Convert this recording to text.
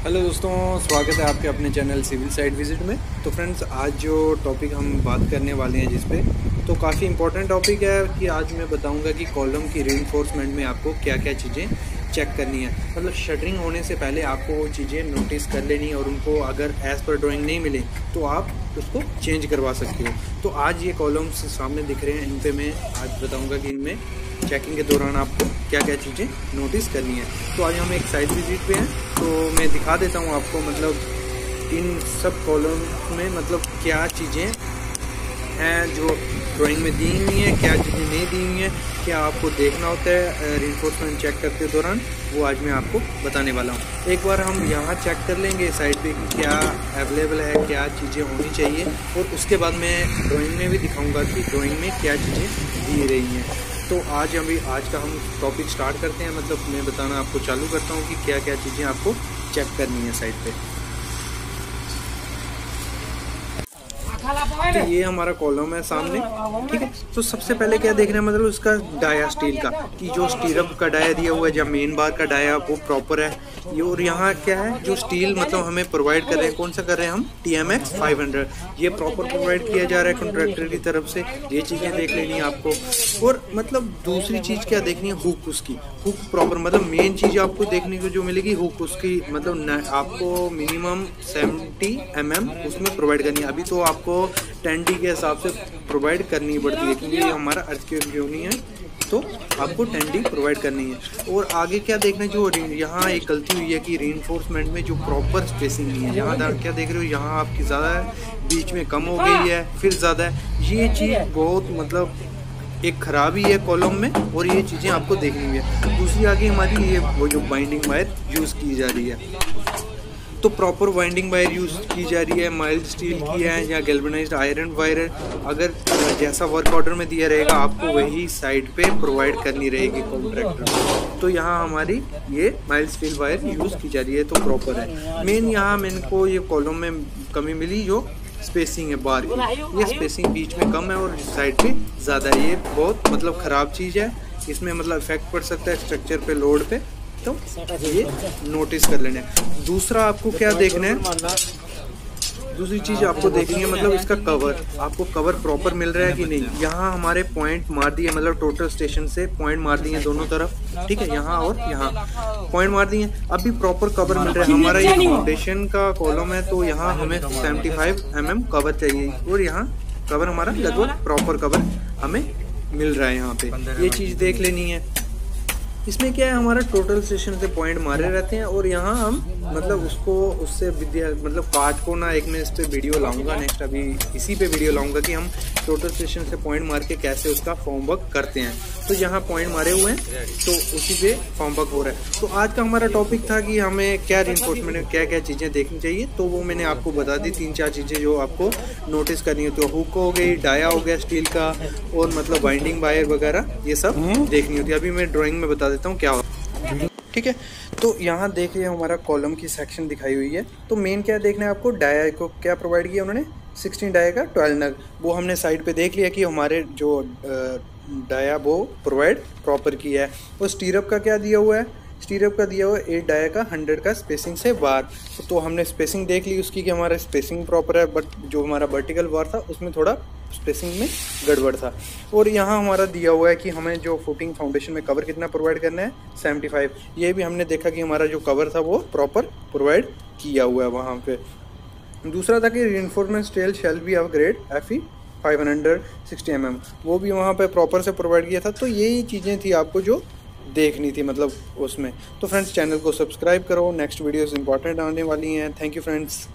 Hello दोस्तों, स्वागत है आपके अपने चैनल सिविल साइड विज़िट में। तो फ्रेंड्स, आज जो टॉपिक हम बात करने वाले हैं जिस पे तो काफ़ी इंपॉर्टेंट टॉपिक है कि आज मैं बताऊँगा कि कॉलम की री में आपको क्या क्या चीज़ें चेक करनी है। मतलब शटरिंग होने से पहले आपको वो चीज़ें नोटिस कर लेनी और उनको अगर एज़ पर ड्राइंग नहीं मिले तो आप उसको चेंज करवा सकते हो। तो आज ये कॉलम्स सामने दिख रहे हैं, इन पर मैं आज बताऊँगा कि इनमें चेकिंग के दौरान आपको क्या क्या चीज़ें नोटिस करनी है। तो आज हम एक साइड विज़िट पे हैं। तो मैं दिखा देता हूँ आपको मतलब इन सब कॉलम में मतलब क्या चीज़ें हैं जो ड्राइंग में दी हुई हैं, क्या चीज़ें नहीं दी हुई हैं, क्या आपको देखना होता है रिइंफोर्समेंट चेक करते दौरान, वो आज मैं आपको बताने वाला हूँ। एक बार हम यहाँ चेक कर लेंगे साइड पे क्या अवेलेबल है, क्या चीज़ें होनी चाहिए, और उसके बाद मैं ड्राइंग में भी दिखाऊँगा कि ड्राइंग में क्या चीज़ें दी रही हैं। तो आज अभी आज का हम टॉपिक स्टार्ट करते हैं। मतलब मैं बताना आपको चालू करता हूँ कि क्या क्या चीज़ें आपको चेक करनी है साइट पे। तो ये हमारा कॉलम है सामने ठीक है? तो सबसे पहले क्या देख रहे हैं? मतलब उसका डाया स्टील का कि जो स्टीरअप का डाया दिया हुआ है जब मेन बार का डाया वो प्रॉपर है। ये और यहाँ क्या है? जो स्टील मतलब हमें प्रोवाइड कर रहे हैं कौन सा कर रहे हैं हम? T M X five hundred ये प्रॉपर प्रोवाइड किया जा रहा है कॉन्ट्रैक्टर की तरफ़ से। ये चीज़ें देख लेनी है आपको। और मतलब दूसरी चीज़ क्या देखनी है? हुक उसकी। हुक प्रॉपर मतलब मेन चीज़ आपको देखने को जो मिलेगी हुक उसकी मतलब आपको मिनिमम सेवेंटी एम mm उसमें प्रोवाइड करनी है। अभी तो आपको टेन के हिसाब से प्रोवाइड करनी पड़ती है, क्योंकि ये हमारा अर्थ की नहीं है तो आपको टेंडी प्रोवाइड करनी है। और आगे क्या देखना जो यहाँ एक गलती हुई है कि री में जो प्रॉपर स्पेसिंग नहीं है, यहाँ क्या देख रहे हो, यहाँ आपकी ज़्यादा है बीच में कम हो गई है, फिर ज़्यादा है। ये चीज़ बहुत मतलब एक खराबी है कॉलम में, और ये चीज़ें आपको देखनी है। दूसरी आगे हमारी ये, वो जो बाइंडिंग वायर यूज़ की जा रही है। तो प्रॉपर वाइंडिंग वायर यूज़ की जा रही है माइल्ड स्टील की है या गैल्वेनाइज्ड आयरन वायर है अगर जैसा वर्क ऑर्डर में दिया रहेगा, आपको वही साइड पे प्रोवाइड करनी रहेगी कॉन्ट्रैक्टर तो यहाँ हमारी ये माइल्ड स्टील वायर यूज़ की जा रही है तो प्रॉपर है। मेन यहाँ मेन को ये कॉलम में कमी मिली, जो स्पेसिंग है बार की। ये स्पेसिंग बीच में कम है और साइड पे ज़्यादा है। ये बहुत मतलब ख़राब चीज़ है। इसमें मतलब इफ़ेक्ट पड़ सकता है स्ट्रक्चर पे लोड पे। तो ये नोटिस कर लेना। है दूसरा आपको क्या देखना है? दूसरी चीज़ आपको देखनी है मतलब इसका कवर आपको कवर प्रॉपर मिल रहा है कि नहीं? यहाँ हमारे पॉइंट मार दिए मतलब टोटल स्टेशन से पॉइंट मार दिए दोनों तरफ़। ठीक है, यहाँ और यहाँ। पॉइंट मार दिए अभी प्रॉपर कवर मिल रहा है। हमारा ये फाउंडेशन का कॉलम है तो यहाँ हमें 75 फाइव mm कवर चाहिए। और यहाँ कवर हमारा लगभग प्रॉपर कवर हमें मिल रहा है यहाँ पे। ये चीज़ देख लेनी है। इसमें क्या है हमारा टोटल स्टेशन से पॉइंट मारे रहते हैं और यहाँ हम मतलब उसको उससे विद्या मतलब पार्ट को ना एक मैं इस पर वीडियो लाऊँगा नेक्स्ट अभी इसी पे वीडियो लाऊँगा कि हम टोटल स्टेशन से पॉइंट मार के कैसे उसका फॉर्म वर्क करते हैं। तो यहाँ पॉइंट मारे हुए हैं तो उसी पे फॉर्म वर्क हो रहा है। तो आज का हमारा टॉपिक था कि हमें क्या रिइंफोर्समेंट में क्या क्या चीज़ें देखनी चाहिए तो वो मैंने आपको बता दी तीन चार चीज़ें जो आपको नोटिस करनी होती है। हुक हो गई डाया हो गया स्टील का और मतलब बाइंडिंग वायर वगैरह ये सब हम्म। देखनी होती है। अभी मैं ड्रॉइंग में बता देता हूँ क्या हो। ठीक है? तो यहाँ देख देखिए हमारा कॉलम की सेक्शन दिखाई हुई है। तो मेन क्या देखना है आपको? डाया को क्या प्रोवाइड किया उन्होंने? सिक्सटीन डाया का ट्वेल्व नग वो हमने साइड पे देख लिया कि हमारे जो डाया वो प्रोवाइड प्रॉपर किया है। और स्टीरअप का क्या दिया हुआ है? स्टीरअप का दिया हुआ है एट डाया का हंड्रेड का स्पेसिंग से बार तो हमने स्पेसिंग देख ली उसकी कि हमारा स्पेसिंग प्रॉपर है बट जो हमारा वर्टिकल बार था, उसमें थोड़ा स्पेसिंग में गड़बड़ था। और यहाँ हमारा दिया हुआ है कि हमें जो फुटिंग फाउंडेशन में कवर कितना प्रोवाइड करना है? 75 ये भी हमने देखा कि हमारा जो कवर था वो प्रॉपर प्रोवाइड किया हुआ है वहाँ पे। दूसरा था कि री steel shall be of grade F E five hundred sixty M M वो भी वहाँ पे प्रॉपर से प्रोवाइड किया था। तो यही चीज़ें थी आपको जो देखनी थी मतलब उसमें। तो फ्रेंड्स चैनल को सब्सक्राइब करो। नेक्स्ट वीडियोस इंपॉर्टेंट आने वाली हैं। Thank you friends